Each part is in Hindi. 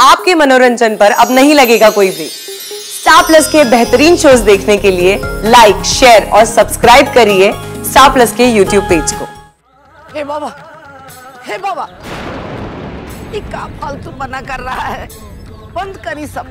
आपके मनोरंजन पर अब नहीं लगेगा कोई ब्रेक स्टार प्लस के बेहतरीन शोज़ देखने के लिए लाइक शेयर और सब्सक्राइब करिए स्टार प्लस के यूट्यूब पेज को। हे बाबा हे बाबा, ये का फालतू मना कर रहा है। बंद करी सब।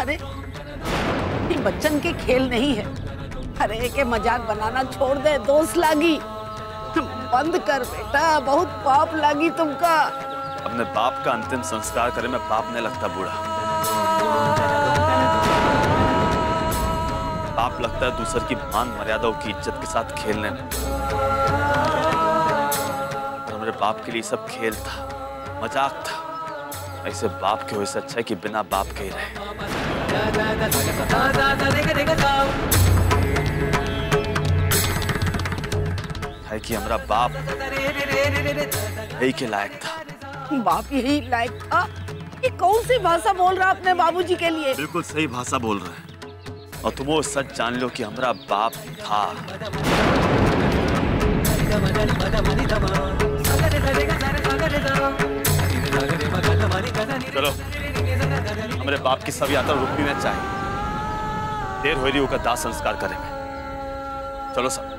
अरे, ये बच्चन के खेल नहीं है। अरे के मज़ाक बनाना छोड़ दे, दोस्त लागी। बंद कर बेटा, बहुत पाप लागी तुमका। अपने बाप का अंतिम संस्कार करे, में बाप नहीं लगता बूढ़ा। बाप लगता है दूसर की मान मर्यादाओं की इज़्ज़त के साथ खेलने में। और मेरे बाप के लिए सब खेल था, मज़ाक था। ऐसे बाप के हो से अच्छा है कि बिना बाप के ही रहे। है कि हमारा बाप यही के लायक था। बाप यही लायक था ये कौन सी भाषा बोल रहा अपने बाबूजी के लिए? बिल्कुल सही भाषा बोल रहे हैं। और तुम वो सच जान लो कि हमारा बाप था। चलो, हमारे बाप की सब यात्रा रुकनी नहीं चाहिए। देर हो रही होगा दाह संस्कार करे चलो सब।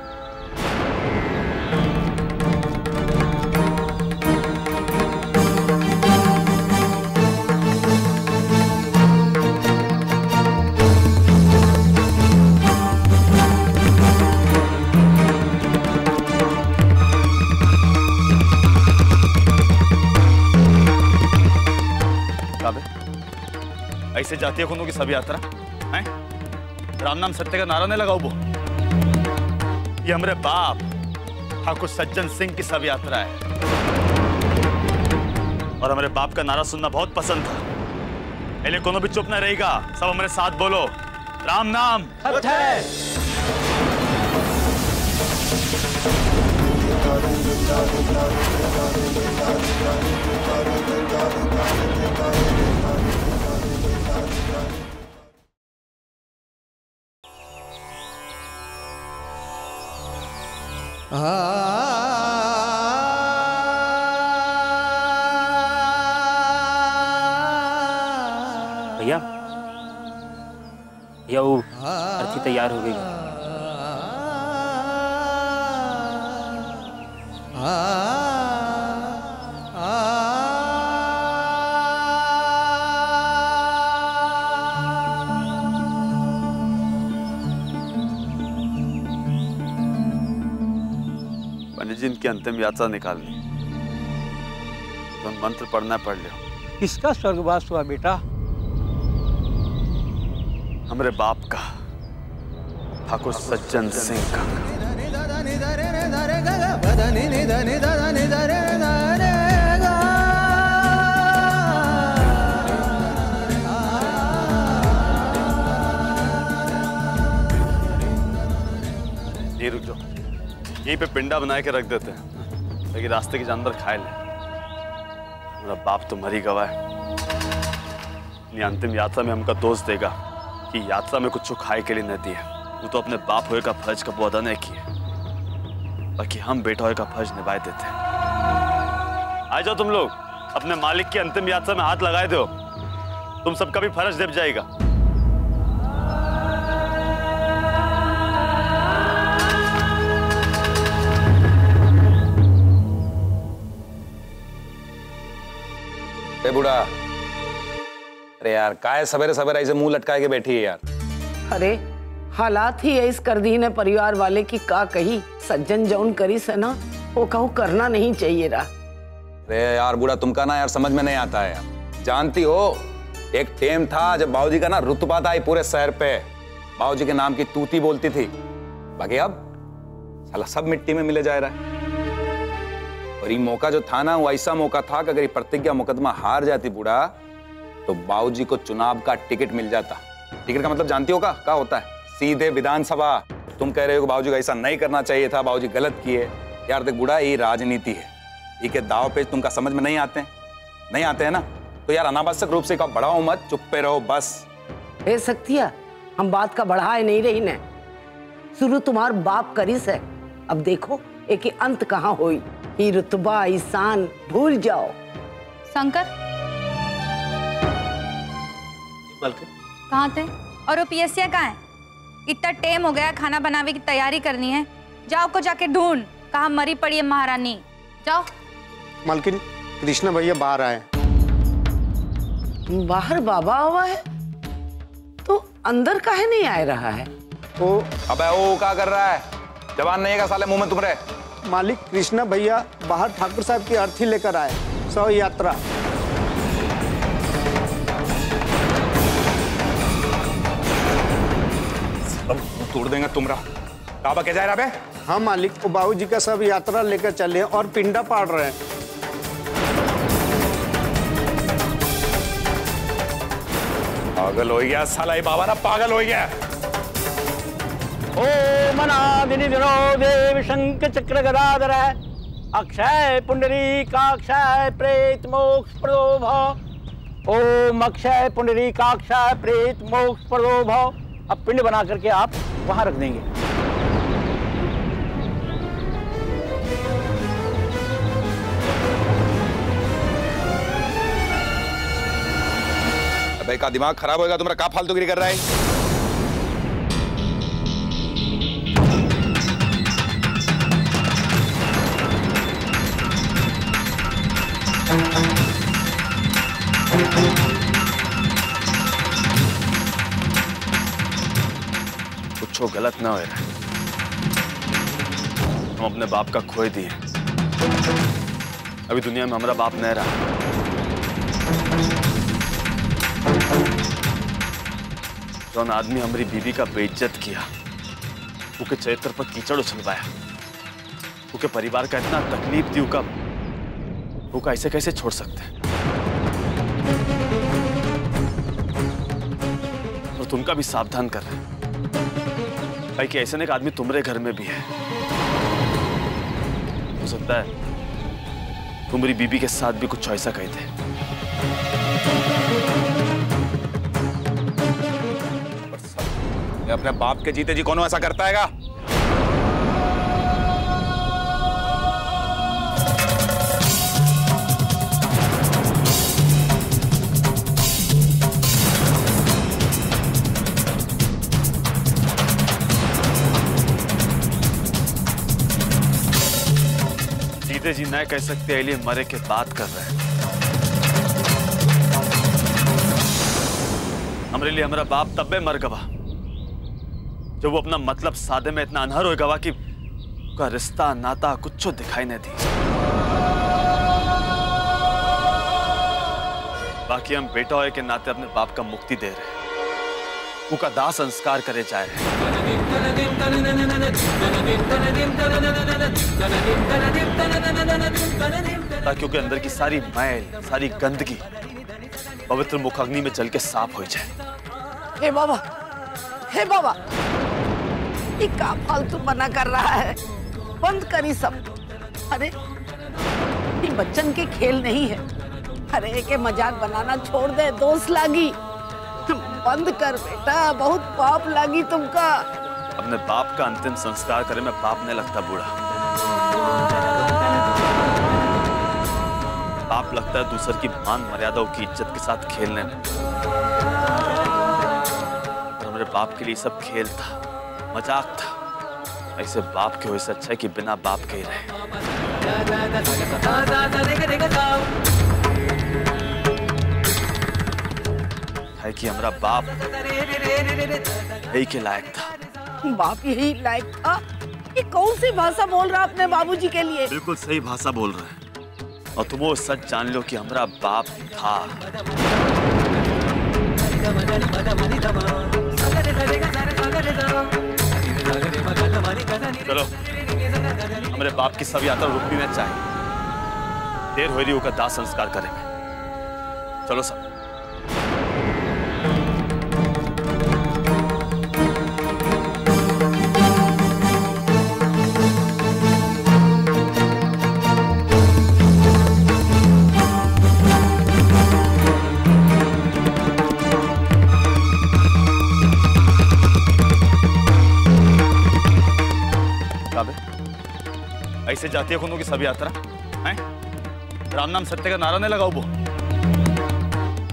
ऐसे जाती है की सब यात्रा। हैं? राम नाम सत्य का नारा नहीं लगाओ वो ये हमारे बाप, ठाकुर सज्जन सिंह की सब यात्रा है। और हमारे बाप का नारा सुनना बहुत पसंद था। पहले कोनो भी चुप ना रहेगा, सब हमारे साथ बोलो, राम नाम। भैया यू अर्थी तैयार हो गई। पंडित जी इनकी अंतिम यात्रा निकालनी। तो मंत्र पढ़ना पढ़ लो किसका स्वर्गवास हुआ बेटा? हमारे बाप का ठाकुर सज्जन सिंह का। रुक जाओ। यहीं पे पिंडा बना के रख देते हैं। रास्ते के जानवर खाए ले। मेरा बाप तो मरी गवा है। अंतिम यात्रा में हमका दोस्त देगा कि यात्रा में कुछ खाए के लिए नहीं दिए। वो तो अपने बाप होए का फ़र्ज़ का अदा नहीं किए। बाकी हम बेटा होए का फ़र्ज़ निभाए देते आ जाओ तुम लोग। अपने मालिक की अंतिम यात्रा में हाथ लगाए दो। तुम सबका भी फ़र्ज़ निभ जाएगा। बूढ़ा। अरे यार काय सवेरे सवेरे ऐसे मुँह लटकाए के बैठी है यार? अरे हालात ही ऐस कर दी ने परिवार वाले की का कही सज्जन जौन करी से ना वो कहू करना नहीं चाहिए रहा अरे यार बूढ़ा तुमका ना यार समझ में नहीं आता है यार। जानती हो एक टेम था जब बाबूजी का ना रुतबा था ये पूरे शहर पे। बाबूजी के नाम की तूती बोलती थी। बाकी अब साला सब मिट्टी में मिले जा रहा है। और ये मौका जो था ना, वो ऐसा मौका था कि अगर ये प्रतिज्ञा मुकदमा हार जाती बूढ़ा तो बाबूजी को चुनाव का टिकट मिल जाता। टिकट का मतलब जानती हो का? क्या होता है? सीधे विधानसभा। तुम कह रहे हो बाबूजी को ऐसा नहीं करना चाहिए था बाबूजी गलत किए। यार देख बूढ़ा, ये राजनीति है। ये के दाव पेच तुमका समझ में नहीं आते हैं? नहीं आते हैं ना? तो यार अनावश्यक रूप से का बढ़ाओ मत चुप्पे रहो, बस। हे सकतिया हम बात का बढ़ाए नहीं रही ने। शुरू तुम्हार बाप करिस है। अब देखो। एक अंत कहाँ होई? ही रुतबा ईसान भूल जाओ। शंकर? मालकिन कहाँ थे? और वो पियसिया कहाँ है? इतना टाइम हो गया खाना बनावे की तैयारी करनी है। जाओ को जाके ढूंढ कहा मरी पड़ी है महारानी। जाओ। मालकिन कृष्णा भैया बाहर आए बाहर बाबा हुआ है? तो अंदर काहे नहीं आ रहा है? वो अबे वो क्या कर रहा है? जवान नहीं है साले मुँह में तुम्हारे मालिक कृष्णा भैया बाहर ठाकुर साहब की अर्थी लेकर आए। सौ यात्रा तोड़ देंगे तुमरा। काबा क्या जा रहा बे हाँ मालिक वो बाबू जी का सब यात्रा लेकर चले हैं और पिंडा पाड़ रहे हैं। पागल हो गया साला ये बाबा ना पागल हो गया। ओम अनादिनि देव शंख चक्र गदाधर अक्षय पुंडरी काक्षय प्रेत मोक्ष प्रदो ओम अक्षय पुंडरी काक्षय प्रेत मोक्ष प्रदो अब पिंड बना करके आप वहाँ रख देंगे। अबे का दिमाग खराब होएगा, तुम्हारा का फालतूगिरी कर रहा है। कुछ गलत ना हो हम अपने बाप का खोए दिए। अभी दुनिया में हमारा बाप नहीं रहा। जौन आदमी हमारी बीवी का बेइज्जत किया। उसके चरित्र पर कीचड़ उछलवाया। उसके परिवार का इतना तकलीफ़ दी उसका उसका ऐसे कैसे छोड़ सकते और तुमका भी सावधान कर। रहे भाई कि ऐसे एक आदमी तुम्हारे घर में भी है। हो सकता है तुम्हारी बीबी के साथ भी कुछ ऐसा कहे थे। अपने बाप के जीते जी कौन ऐसा करता हैगा? सीधे जी नहीं कह सकते लिए मरे के बात कर रहे हैं। हमारे लिए हमारा बाप तब्बे मर गवा जब वो अपना मतलब सादे में इतना अनहर हो गवा कि उसका रिश्ता, नाता कुछ दिखाई नहीं दी बाकी हम बेटा होए के नाते अपने बाप का मुक्ति दे रहे उसका दाह संस्कार करे जाए रहे ताकि उसके अंदर की सारी मैल सारी गंदगी पवित्र मुखाग्नि में जल के साफ़ हो जाए। हे बाबा हे बाबा ये का फालतू मना कर रहा है? बंद करी सब। अरे ये बच्चन के खेल नहीं है। अरे के मज़ाक बनाना छोड़ दे दोस्त लागी। बंद कर बेटा बहुत पाप लागी तुमका। अपने बाप का अंतिम संस्कार करे में पाप नहीं लगता बूढ़ा। पाप लगता है दूसर की मान मर्यादाओं की इज़्ज़त के साथ खेलने में और हमारे बाप के लिए सब खेल था मज़ाक था। ऐसे बाप के हो अच्छा है कि बिना बाप के ही रहे। है कि हमारा बाप यही के लायक था। बाप यही लायक था? ये कौन सी भाषा बोल रहा है अपने बाबूजी के लिए? बिल्कुल सही भाषा बोल रहे हैं। और तुम वो सच जान लो कि हमारा बाप था। चलो, हमारे बाप की सब यात्रा रुकनी नहीं चाहिए। देर हो रही होगा दाह संस्कार करेंगे चलो सब ऐसे जाती है की सब यात्रा? हैं? राम नाम सत्य का नारा नहीं लगाओ वो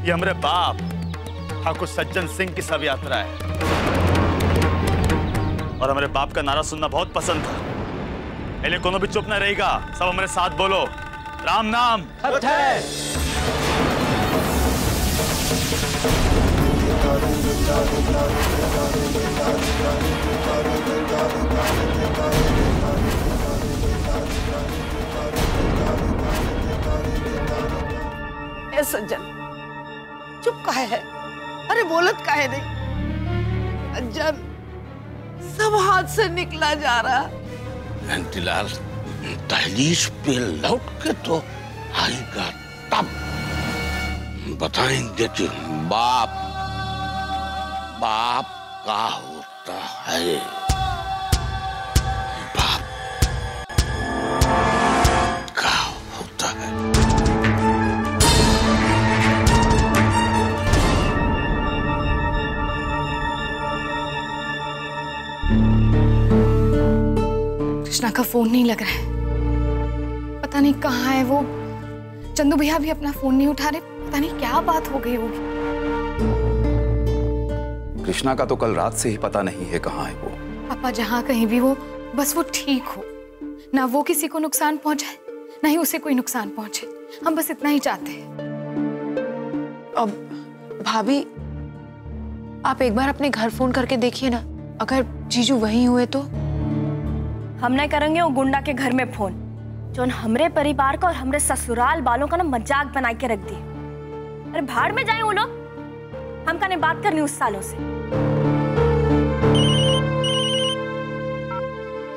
ये हमारे बाप, ठाकुर सज्जन सिंह की सब यात्रा है। और हमारे बाप का नारा सुनना बहुत पसंद था। पहले कोनो भी चुप ना रहेगा सब हमारे साथ बोलो। राम नाम। सत्य ए सज्जन। चुप काहे है? अरे, बोलत काहे नहीं? सज्जन, सब हाथ से निकला जा रहा। घंटीलाल दहलीज पे लौट के तो आएगा तब। बताएँगे कि बाप बाप का होता है। कृष्णा का फ़ोन नहीं लग रहा है। पता नहीं कहाँ है वो। चंदू भैया भी अपना फ़ोन नहीं उठा रहे। पता नहीं क्या बात हो गई होगी। कृष्णा का तो कल रात से ही पता नहीं है कहाँ है वो। पापा जहाँ कहीं भी हो बस वो ठीक हो। ना वो किसी को नुकसान पहुँचाए ना ही उसे कोई नुकसान पहुँचे। हम बस इतना ही चाहते हैं। अब भाभी आप एक बार अपने घर फ़ोन करके देखिए ना। अगर जीजू वहीं हुए तो? हम नहीं करेंगे वो गुंडा के घर में फ़ोन। जो हमरे परिवार का और हमरे ससुराल वालों का ना मज़ाक बना के रख दी अरे भाड़ में जाए वो लोग। हम कने बात करनी उस सालों से।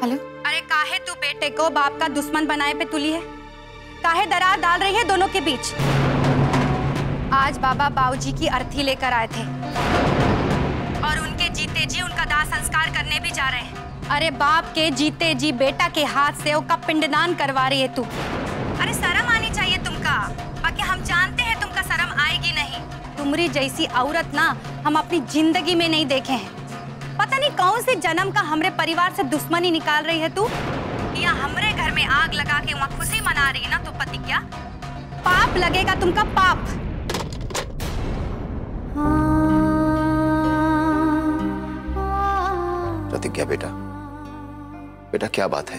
हेलो? अरे काहे तू बेटे को बाप का दुश्मन बनाए पे तुली है? काहे दरार डाल रही है दोनों के बीच? आज बाबा बाबूजी की अर्थी लेकर आए थे। और उनके जीते जी उनका दाह संस्कार करने भी जा रहे हैं। अरे बाप के जीते जी बेटा के हाथ से उसका पिंडदान करवा रही है तू। अरे शर्म आनी चाहिए तुमका। बाकी हम जानते हैं तुमका शर्म आएगी नहीं। तुमरी जैसी औरत ना हम अपनी ज़िंदगी में नहीं देखे हैं। पता नहीं कौन से जन्म का हमरे परिवार से दुश्मनी निकाल रही है तू? या हमरे घर में आग लगा के वहाँ खुशी मना रही है ना तो पति क्या? पाप लगेगा तुमका पाप। प्रतिज्ञा बेटा। बेटा, क्या बात है?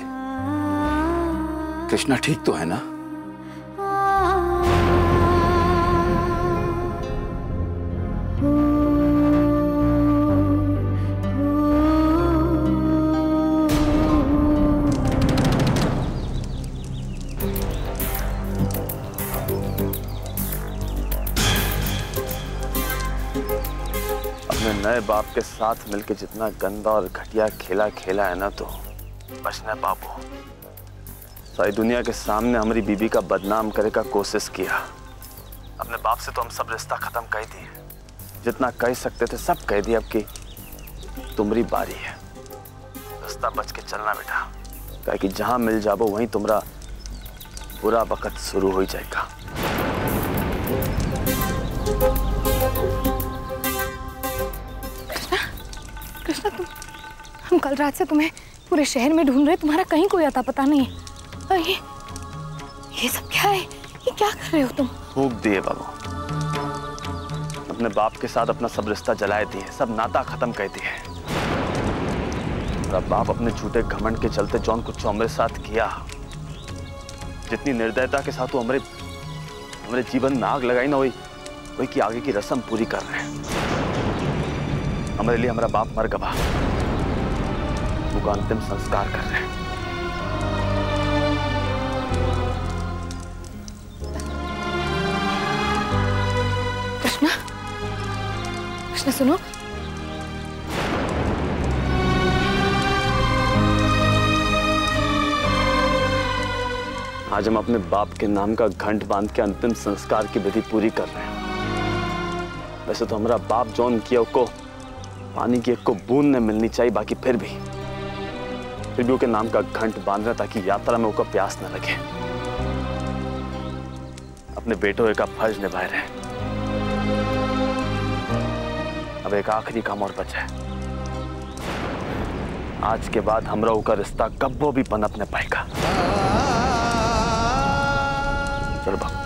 कृष्णा ठीक तो है ना? अपने नए बाप के साथ मिलके जितना गंदा और घटिया खेला खेला है ना तो बचना बाबू। सारी दुनिया के सामने हमारी बीबी का बदनाम करे का कोशिश किया। अपने बाप से तो हम सब रिश्ता खत्म कर दिए। जितना कह सकते थे, सब कह दिया अब की तुम्हारी बारी है। रास्ता बच के चलना बेटा। क्या कि जहाँ मिल जाबो, वहीं तुम्हारा बुरा वक्त शुरू हो जाएगा। कृष्णा कृष्णा, तुम हम कल रात से तुम्हें पूरे शहर में ढूंढ रहे, तुम्हारा कहीं कोई आता पता नहीं ये ये सब क्या है? ये क्या कर रहे हो तुम? फूक दिए बाबू। अपने बाप के साथ अपना सब रिश्ता जलाए दिए, सब नाता खत्म कर दिए। बाप अपने झूठे घमंड के चलते जौन कुछ हमारे साथ किया, जितनी निर्दयता के साथ वो हमारे हमारे जीवन में आग लगाई ना, वही वही की आगे की रस्म पूरी कर रहे हैं। हमारे लिए हमारा बाप मर गवा वो का अंतिम संस्कार कर रहे हैं। कृष्णा? कृष्णा सुनो। आज हम अपने बाप के नाम का घंट बाँध के अंतिम संस्कार की विधि पूरी कर रहे हैं। वैसे तो हमारा बाप जौन किया उसको पानी की एक को बूंद न मिलनी चाहिए बाकी फिर भी। भी उसके नाम का घंट बाँध रहे ताकि यात्रा में उसका प्यास न लगे। अपने बेटों का फ़र्ज़ निभाए रहे। अब एक आखिरी काम और बचा है। आज के बाद हमरा का रिश्ता कब्बो भी पनप न पाएगा चलो बाबू